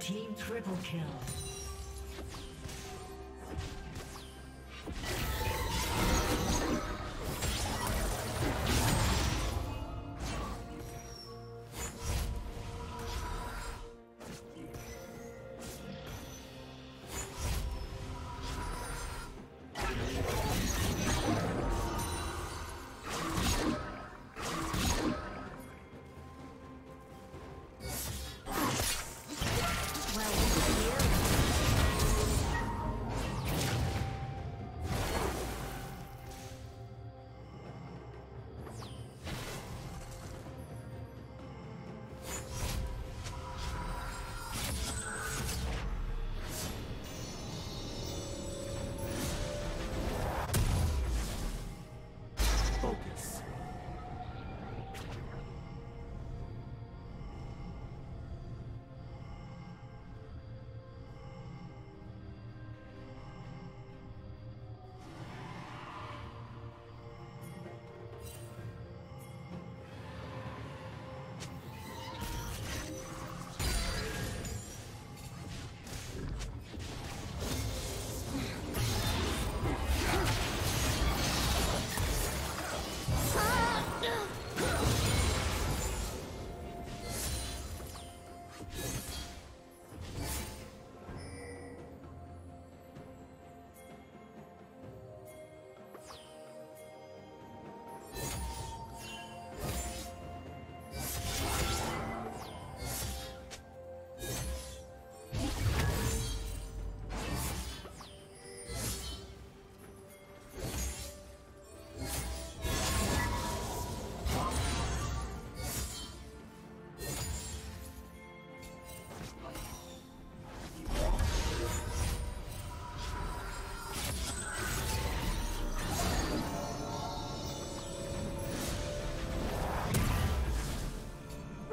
team triple kill.